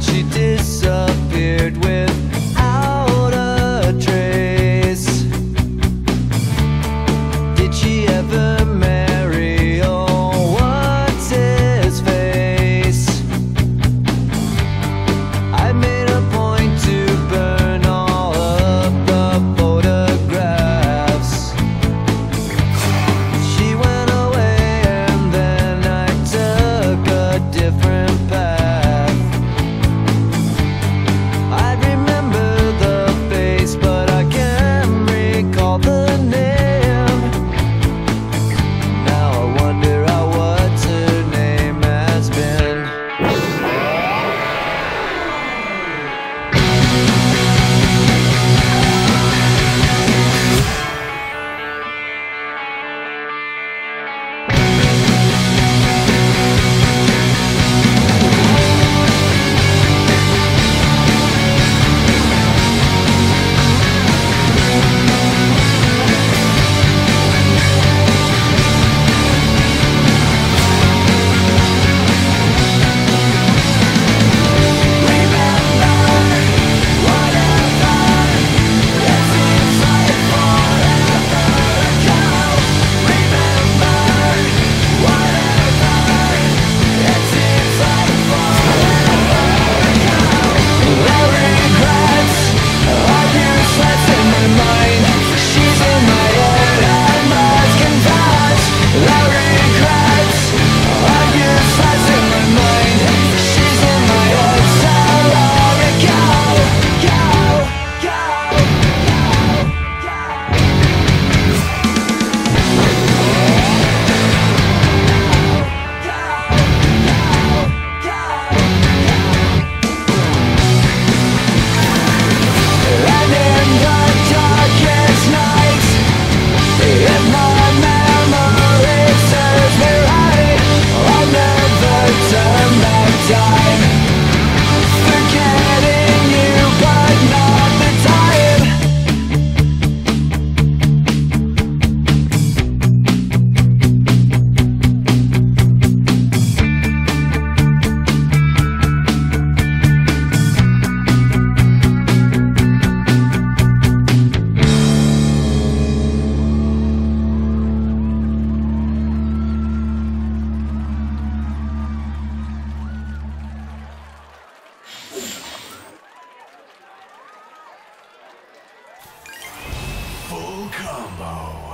she did. Oh.